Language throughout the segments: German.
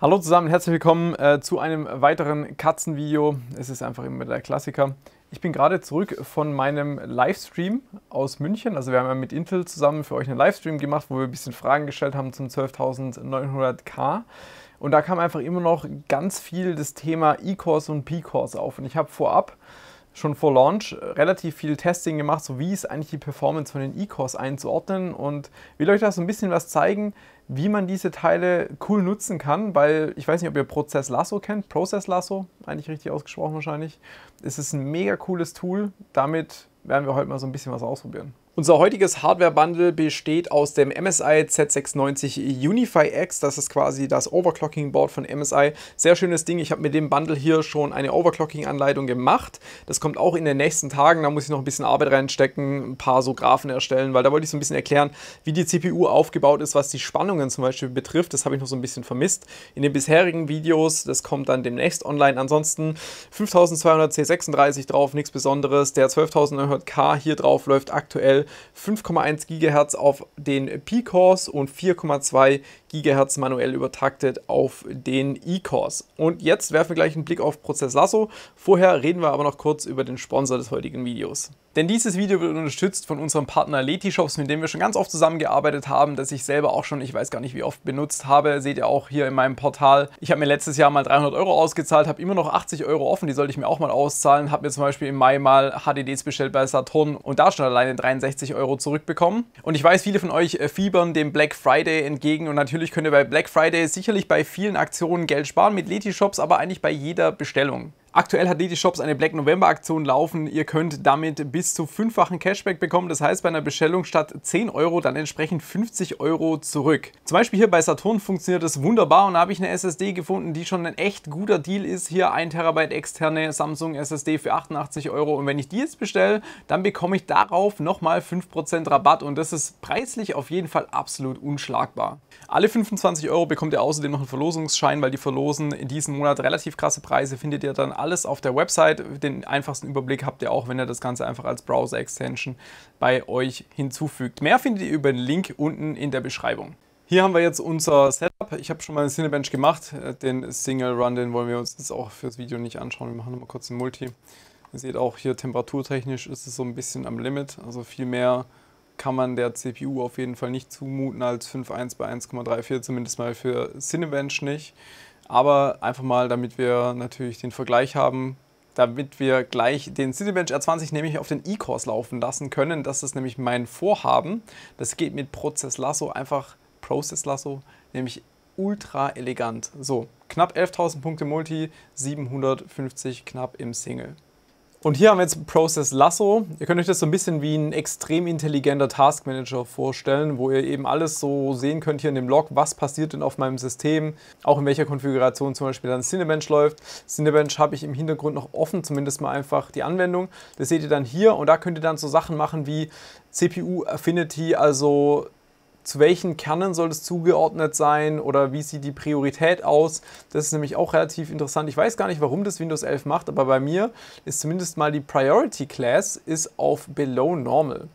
Hallo zusammen, herzlich willkommen äh, zu einem weiteren Katzenvideo. Es ist einfach immer der Klassiker. Ich bin gerade zurück von meinem Livestream aus München. Also wir haben ja mit Intel zusammen für euch einen Livestream gemacht, wo wir ein bisschen Fragen gestellt haben zum 12.900K. Und da kam einfach immer noch ganz viel das Thema E-Cores und P-Cores auf. Und ich habe vorab schon vor Launch relativ viel Testing gemacht, so wie ist eigentlich die Performance von den E-Cores einzuordnen und will euch da so ein bisschen was zeigen, wie man diese Teile cool nutzen kann, weil ich weiß nicht, ob ihr Prozess Lasso kennt. Process Lasso, eigentlich richtig ausgesprochen wahrscheinlich. Es ist ein mega cooles Tool. Damit werden wir heute mal so ein bisschen was ausprobieren. Unser heutiges Hardware-Bundle besteht aus dem MSI Z690 Unify X. Das ist quasi das Overclocking-Board von MSI. Sehr schönes Ding. Ich habe mit dem Bundle hier schon eine Overclocking-Anleitung gemacht. Das kommt auch in den nächsten Tagen. Da muss ich noch ein bisschen Arbeit reinstecken, ein paar so Graphen erstellen, weil da wollte ich so ein bisschen erklären, wie die CPU aufgebaut ist, was die Spannungen zum Beispiel betrifft. Das habe ich noch so ein bisschen vermisst in den bisherigen Videos. Das kommt dann demnächst online. Ansonsten 5200 C36 drauf, nichts Besonderes. Der 12900K hier drauf läuft aktuell 5,1 GHz auf den P-Cores und 4,2 GHz manuell übertaktet auf den E-Cores. Und jetzt werfen wir gleich einen Blick auf Prozess Lasso. Vorher reden wir aber noch kurz über den Sponsor des heutigen Videos. Denn dieses Video wird unterstützt von unserem Partner Letishops, mit dem wir schon ganz oft zusammengearbeitet haben, das ich selber auch schon, ich weiß gar nicht wie oft benutzt habe. Seht ihr auch hier in meinem Portal. Ich habe mir letztes Jahr mal 300 Euro ausgezahlt, habe immer noch 80 Euro offen, die sollte ich mir auch mal auszahlen. Habe mir zum Beispiel im Mai mal HDDs bestellt bei Saturn und da schon alleine 63 Euro zurückbekommen. Und ich weiß, viele von euch äh, fiebern dem Black Friday entgegen und natürlich könnt ihr bei Black Friday sicherlich bei vielen Aktionen Geld sparen mit Letishops, aber eigentlich bei jeder Bestellung. Aktuell hat Lady Shops eine Black November Aktion laufen. Ihr könnt damit bis zu fünffachen Cashback bekommen. Das heißt, bei einer Bestellung statt 10 Euro dann entsprechend 50 Euro zurück. Zum Beispiel hier bei Saturn funktioniert das wunderbar und da habe ich eine SSD gefunden, die schon ein echt guter Deal ist. Hier 1 Terabyte externe Samsung SSD für 88 Euro und wenn ich die jetzt bestelle, dann bekomme ich darauf nochmal 5% Rabatt und das ist preislich auf jeden Fall absolut unschlagbar. Alle 25 Euro bekommt ihr außerdem noch einen Verlosungsschein, weil die verlosen in diesem Monat relativ krasse Preise, findet ihr dann alles auf der Website. Den einfachsten Überblick habt ihr auch, wenn ihr das Ganze einfach als Browser-Extension bei euch hinzufügt. Mehr findet ihr über den Link unten in der Beschreibung. Hier haben wir jetzt unser Setup. Ich habe schon mal einen Cinebench gemacht. Den Single Run, den wollen wir uns jetzt auch fürs Video nicht anschauen. Wir machen nochmal kurz einen Multi. Ihr seht auch hier temperaturtechnisch ist es so ein bisschen am Limit. Also viel mehr kann man der CPU auf jeden Fall nicht zumuten als 5.1 bei 1,34, zumindest mal für Cinebench nicht. Aber einfach mal, damit wir natürlich den Vergleich haben, damit wir gleich den Citybench R20 nämlich auf den E-Cores laufen lassen können. Das ist nämlich mein Vorhaben. Das geht mit Prozess Lasso einfach, Process Lasso, nämlich ultra elegant. So, knapp 11.000 Punkte Multi, 750 knapp im Single. Und hier haben wir jetzt Process Lasso. Ihr könnt euch das so ein bisschen wie ein extrem intelligenter Task Manager vorstellen, wo ihr eben alles so sehen könnt hier in dem Log, was passiert denn auf meinem System, auch in welcher Konfiguration zum Beispiel dann Cinebench läuft. Cinebench habe ich im Hintergrund noch offen, zumindest mal einfach die Anwendung. Das seht ihr dann hier und da könnt ihr dann so Sachen machen wie CPU Affinity, also zu welchen Kernen soll es zugeordnet sein oder wie sieht die Priorität aus. Das ist nämlich auch relativ interessant. Ich weiß gar nicht, warum das Windows 11 macht, aber bei mir ist zumindest mal die Priority Class ist auf Below Normal.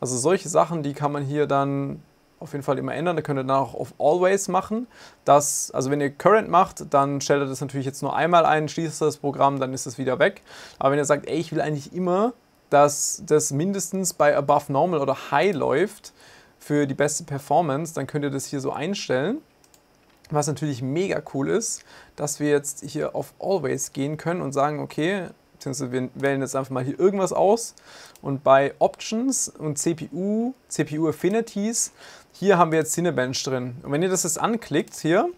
Also solche Sachen, die kann man hier dann auf jeden Fall immer ändern. Da könnt ihr dann auch auf Always machen. Das, also wenn ihr Current macht, dann stellt ihr das natürlich jetzt nur einmal ein, schließt das Programm, dann ist es wieder weg. Aber wenn ihr sagt, ey, ich will eigentlich immer, dass das mindestens bei Above Normal oder High läuft, für die beste Performance, dann könnt ihr das hier so einstellen. Was natürlich mega cool ist, dass wir jetzt hier auf Always gehen können und sagen, okay, beziehungsweise wir wählen jetzt einfach mal hier irgendwas aus und bei Options und CPU, CPU Affinities, hier haben wir jetzt Cinebench drin. Und wenn ihr das jetzt anklickt hier,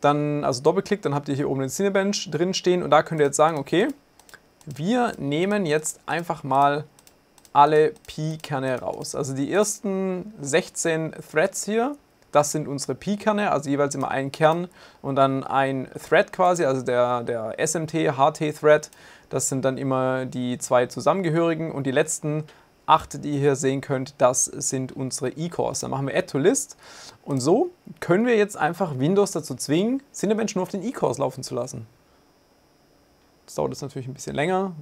dann, also doppelklickt, dann habt ihr hier oben den Cinebench drin stehen und da könnt ihr jetzt sagen, okay, wir nehmen jetzt einfach mal alle Pi-Kerne raus. Also die ersten 16 Threads hier, das sind unsere Pi-Kerne, also jeweils immer ein Kern und dann ein Thread quasi, also der, der SMT-HT-Thread. Das sind dann immer die zwei zusammengehörigen und die letzten acht, die ihr hier sehen könnt, das sind unsere E-Cores. Dann machen wir Add to List und so können wir jetzt einfach Windows dazu zwingen, Cinebench nur auf den E-Cores laufen zu lassen. Das dauert jetzt natürlich ein bisschen länger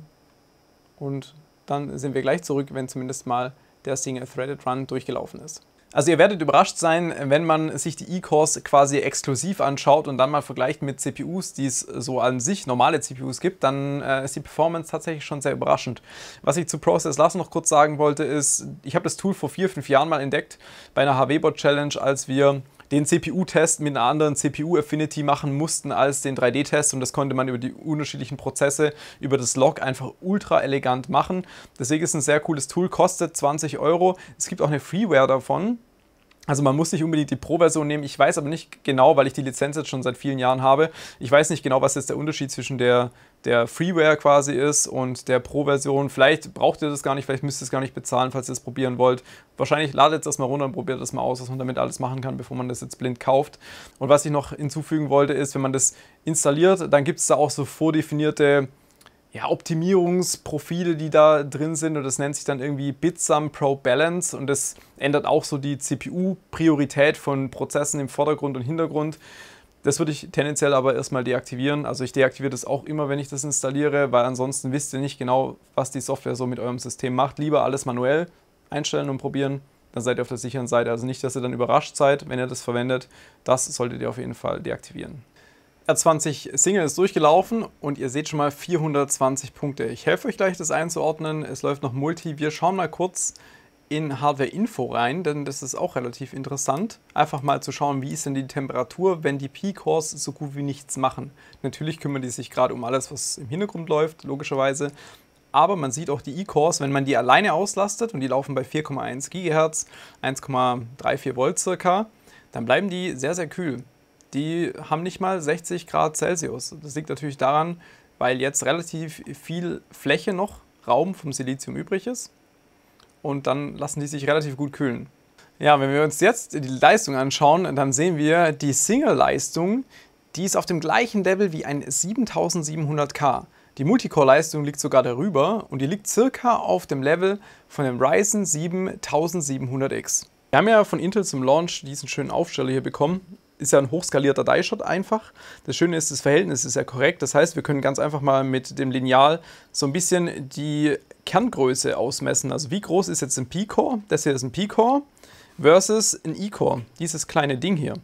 und dann sind wir gleich zurück, wenn zumindest mal der Single-Threaded Run durchgelaufen ist. Also ihr werdet überrascht sein, wenn man sich die E-Cores quasi exklusiv anschaut und dann mal vergleicht mit CPUs, die es so an sich normale CPUs gibt, dann äh, ist die Performance tatsächlich schon sehr überraschend. Was ich zu Process Last noch kurz sagen wollte, ist, ich habe das Tool vor vier, fünf Jahren mal entdeckt bei einer HW-Bot Challenge, als wir den CPU-Test mit einer anderen CPU-Affinity machen mussten als den 3D-Test und das konnte man über die unterschiedlichen Prozesse, über das Log einfach ultra elegant machen. Deswegen ist es ein sehr cooles Tool, kostet 20 Euro. Es gibt auch eine Freeware davon, also man muss nicht unbedingt die Pro-Version nehmen. Ich weiß aber nicht genau, weil ich die Lizenz jetzt schon seit vielen Jahren habe. Ich weiß nicht genau, was jetzt der Unterschied zwischen der, der Freeware quasi ist und der Pro-Version. Vielleicht braucht ihr das gar nicht, vielleicht müsst ihr es gar nicht bezahlen, falls ihr es probieren wollt. Wahrscheinlich ladet es mal runter und probiert das mal aus, was man damit alles machen kann, bevor man das jetzt blind kauft. Und was ich noch hinzufügen wollte, ist, wenn man das installiert, dann gibt es da auch so vordefinierte ja, Optimierungsprofile, die da drin sind und das nennt sich dann irgendwie Bitsum Pro Balance und das ändert auch so die CPU-Priorität von Prozessen im Vordergrund und Hintergrund. Das würde ich tendenziell aber erstmal deaktivieren. Also ich deaktiviere das auch immer, wenn ich das installiere, weil ansonsten wisst ihr nicht genau, was die Software so mit eurem System macht. Lieber alles manuell einstellen und probieren, dann seid ihr auf der sicheren Seite. Also nicht, dass ihr dann überrascht seid, wenn ihr das verwendet. Das solltet ihr auf jeden Fall deaktivieren. R20 Single ist durchgelaufen und ihr seht schon mal 420 Punkte. Ich helfe euch gleich, das einzuordnen. Es läuft noch Multi. Wir schauen mal kurz in Hardware Info rein, denn das ist auch relativ interessant. Einfach mal zu schauen, wie ist denn die Temperatur, wenn die P-Cores so gut wie nichts machen. Natürlich kümmern die sich gerade um alles, was im Hintergrund läuft, logischerweise. Aber man sieht auch die E-Cores, wenn man die alleine auslastet und die laufen bei 4,1 GHz, 1,34 Volt circa, dann bleiben die sehr, sehr kühl die haben nicht mal 60 Grad Celsius. Das liegt natürlich daran, weil jetzt relativ viel Fläche noch, Raum vom Silizium übrig ist. Und dann lassen die sich relativ gut kühlen. Ja, wenn wir uns jetzt die Leistung anschauen, dann sehen wir die Single-Leistung, die ist auf dem gleichen Level wie ein 7700K. Die Multicore-Leistung liegt sogar darüber und die liegt circa auf dem Level von dem Ryzen 7700X. Wir haben ja von Intel zum Launch diesen schönen Aufsteller hier bekommen ist ja ein hochskalierter Die-Shot einfach. Das Schöne ist, das Verhältnis ist ja korrekt. Das heißt, wir können ganz einfach mal mit dem Lineal so ein bisschen die Kerngröße ausmessen. Also wie groß ist jetzt ein P-Core? Das hier ist ein P-Core versus ein E-Core, dieses kleine Ding hier.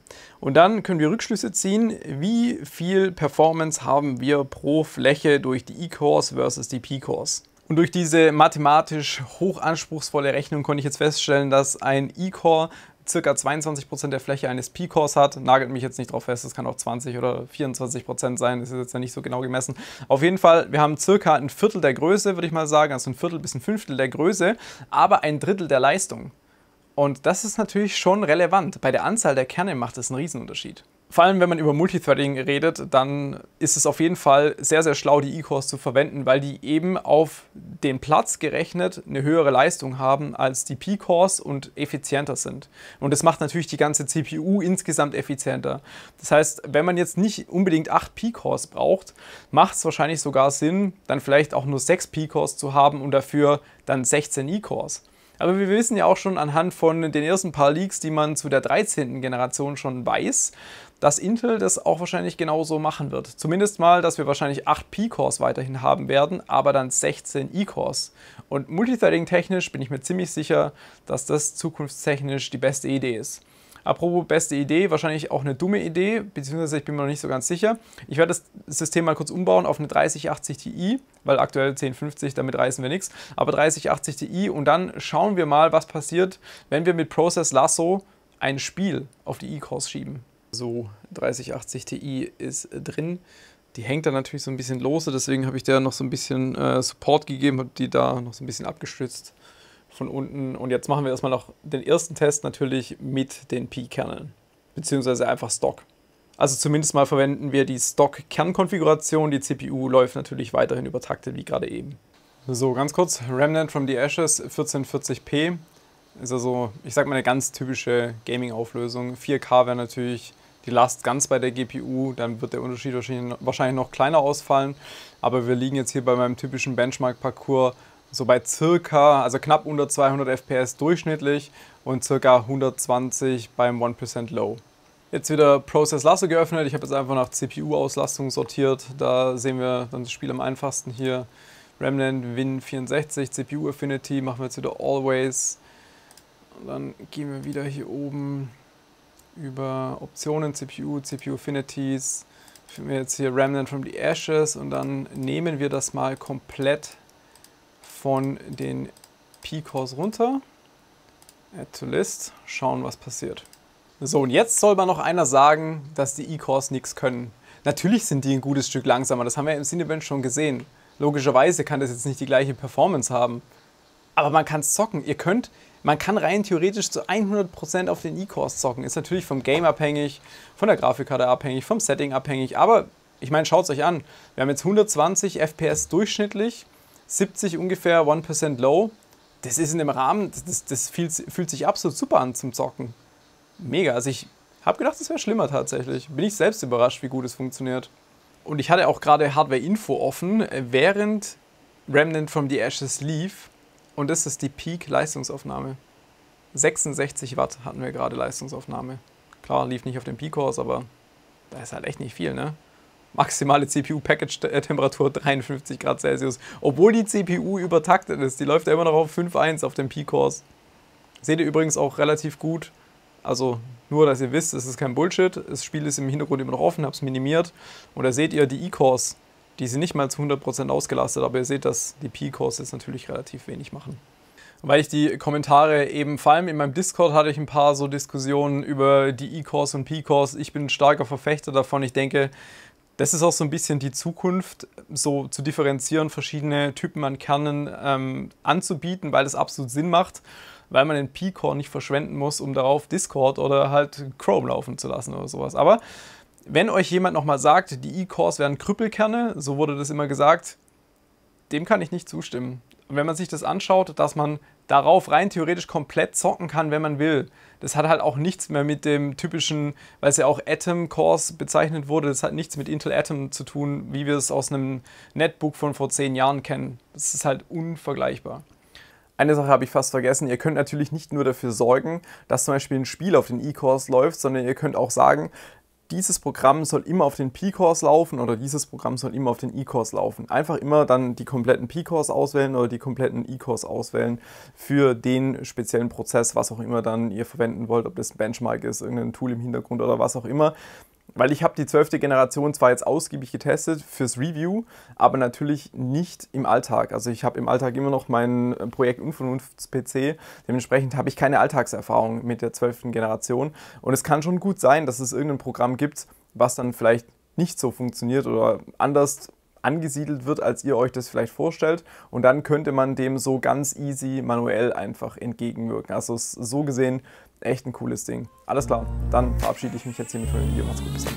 Und dann können wir Rückschlüsse ziehen, wie viel Performance haben wir pro Fläche durch die E-Cores versus die P-Cores. Und durch diese mathematisch hochanspruchsvolle Rechnung konnte ich jetzt feststellen, dass ein E-Core circa 22% der Fläche eines P-Cores hat. Nagelt mich jetzt nicht drauf fest, das kann auch 20 oder 24% sein, das ist jetzt ja nicht so genau gemessen. Auf jeden Fall, wir haben circa ein Viertel der Größe, würde ich mal sagen, also ein Viertel bis ein Fünftel der Größe, aber ein Drittel der Leistung. Und das ist natürlich schon relevant. Bei der Anzahl der Kerne macht es einen Riesenunterschied. Vor allem, wenn man über Multithreading redet, dann ist es auf jeden Fall sehr, sehr schlau, die E-Cores zu verwenden, weil die eben auf den Platz gerechnet eine höhere Leistung haben als die P-Cores und effizienter sind. Und das macht natürlich die ganze CPU insgesamt effizienter. Das heißt, wenn man jetzt nicht unbedingt 8 P-Cores braucht, macht es wahrscheinlich sogar Sinn, dann vielleicht auch nur 6 P-Cores zu haben und dafür dann 16 E-Cores. Aber wir wissen ja auch schon anhand von den ersten paar Leaks, die man zu der 13. Generation schon weiß, dass Intel das auch wahrscheinlich genauso machen wird. Zumindest mal, dass wir wahrscheinlich 8 P-Cores weiterhin haben werden, aber dann 16 E-Cores. Und Multithreading-technisch bin ich mir ziemlich sicher, dass das zukunftstechnisch die beste Idee ist. Apropos beste Idee, wahrscheinlich auch eine dumme Idee, beziehungsweise ich bin mir noch nicht so ganz sicher. Ich werde das System mal kurz umbauen auf eine 3080 Ti, weil aktuell 1050, damit reißen wir nichts, aber 3080 Ti und dann schauen wir mal, was passiert, wenn wir mit Process Lasso ein Spiel auf die E-Cores schieben. So, 3080 Ti ist drin. Die hängt dann natürlich so ein bisschen lose, deswegen habe ich der noch so ein bisschen äh, Support gegeben, habe die da noch so ein bisschen abgestützt von unten. Und jetzt machen wir erstmal noch den ersten Test natürlich mit den Pi-Kernen, beziehungsweise einfach Stock. Also zumindest mal verwenden wir die Stock-Kernkonfiguration. Die CPU läuft natürlich weiterhin übertaktet wie gerade eben. So, ganz kurz, Remnant from the Ashes 1440p ist also, ich sag mal, eine ganz typische Gaming-Auflösung. 4K wäre natürlich die Last ganz bei der GPU, dann wird der Unterschied wahrscheinlich noch kleiner ausfallen. Aber wir liegen jetzt hier bei meinem typischen Benchmark-Parcours so bei circa, also knapp unter 200 FPS durchschnittlich und circa 120 beim 1% Low. Jetzt wieder Process Lasso geöffnet. Ich habe jetzt einfach nach CPU-Auslastung sortiert. Da sehen wir dann das Spiel am einfachsten hier. Remnant Win 64, CPU Affinity, machen wir jetzt wieder Always Und dann gehen wir wieder hier oben über Optionen, CPU, CPU Affinities, finden wir jetzt hier Remnant from the Ashes und dann nehmen wir das mal komplett von den P-Cores runter. Add to List, schauen was passiert. So, und jetzt soll mal noch einer sagen, dass die E-Cores nichts können. Natürlich sind die ein gutes Stück langsamer, das haben wir im Cinebench schon gesehen. Logischerweise kann das jetzt nicht die gleiche Performance haben. Aber man kann zocken. Ihr könnt, man kann rein theoretisch zu 100% auf den E-Cores zocken. Ist natürlich vom Game abhängig, von der Grafikkarte abhängig, vom Setting abhängig. Aber ich meine, schaut es euch an. Wir haben jetzt 120 FPS durchschnittlich, 70 ungefähr 1% low. Das ist in dem Rahmen, das, das fühlt, fühlt sich absolut super an zum Zocken. Mega. Also ich habe gedacht, es wäre schlimmer tatsächlich. Bin ich selbst überrascht, wie gut es funktioniert. Und ich hatte auch gerade Hardware-Info offen, äh, während Remnant from the Ashes lief. Und das ist die Peak-Leistungsaufnahme. 66 Watt hatten wir gerade Leistungsaufnahme. Klar, lief nicht auf dem P-Cores, aber da ist halt echt nicht viel, ne? Maximale CPU-Package-Temperatur 53 Grad Celsius. Obwohl die CPU übertaktet ist. Die läuft ja immer noch auf 5.1 auf dem P-Cores. Seht ihr übrigens auch relativ gut. Also nur, dass ihr wisst, es ist kein Bullshit. Das Spiel ist im Hintergrund immer noch offen, habe es minimiert. Und da seht ihr die E-Cores, die sind nicht mal zu 100% ausgelastet, aber ihr seht, dass die P-Cores jetzt natürlich relativ wenig machen. Weil ich die Kommentare eben, vor allem in meinem Discord hatte ich ein paar so Diskussionen über die E-Cores und P-Cores. Ich bin ein starker Verfechter davon. Ich denke, das ist auch so ein bisschen die Zukunft, so zu differenzieren, verschiedene Typen an Kernen ähm, anzubieten, weil das absolut Sinn macht weil man den P-Core nicht verschwenden muss, um darauf Discord oder halt Chrome laufen zu lassen oder sowas. Aber wenn euch jemand nochmal sagt, die E-Cores wären Krüppelkerne, so wurde das immer gesagt, dem kann ich nicht zustimmen. Und wenn man sich das anschaut, dass man darauf rein theoretisch komplett zocken kann, wenn man will, das hat halt auch nichts mehr mit dem typischen, weil es ja auch Atom Cores bezeichnet wurde, das hat nichts mit Intel Atom zu tun, wie wir es aus einem Netbook von vor zehn Jahren kennen. Das ist halt unvergleichbar. Eine Sache habe ich fast vergessen. Ihr könnt natürlich nicht nur dafür sorgen, dass zum Beispiel ein Spiel auf den E-Cores läuft, sondern ihr könnt auch sagen, dieses Programm soll immer auf den P-Cores laufen oder dieses Programm soll immer auf den E-Cores laufen. Einfach immer dann die kompletten P-Cores auswählen oder die kompletten E-Cores auswählen für den speziellen Prozess, was auch immer dann ihr verwenden wollt, ob das ein Benchmark ist, irgendein Tool im Hintergrund oder was auch immer. Weil ich habe die zwölfte Generation zwar jetzt ausgiebig getestet fürs Review, aber natürlich nicht im Alltag. Also ich habe im Alltag immer noch mein äh, Projekt Unvernunfts-PC. Dementsprechend habe ich keine Alltagserfahrung mit der zwölften Generation. Und es kann schon gut sein, dass es irgendein Programm gibt, was dann vielleicht nicht so funktioniert oder anders angesiedelt wird, als ihr euch das vielleicht vorstellt. Und dann könnte man dem so ganz easy manuell einfach entgegenwirken. Also so gesehen echt ein cooles Ding. Alles klar, dann verabschiede ich mich jetzt hier mit dem Video. Macht's gut, bis dann.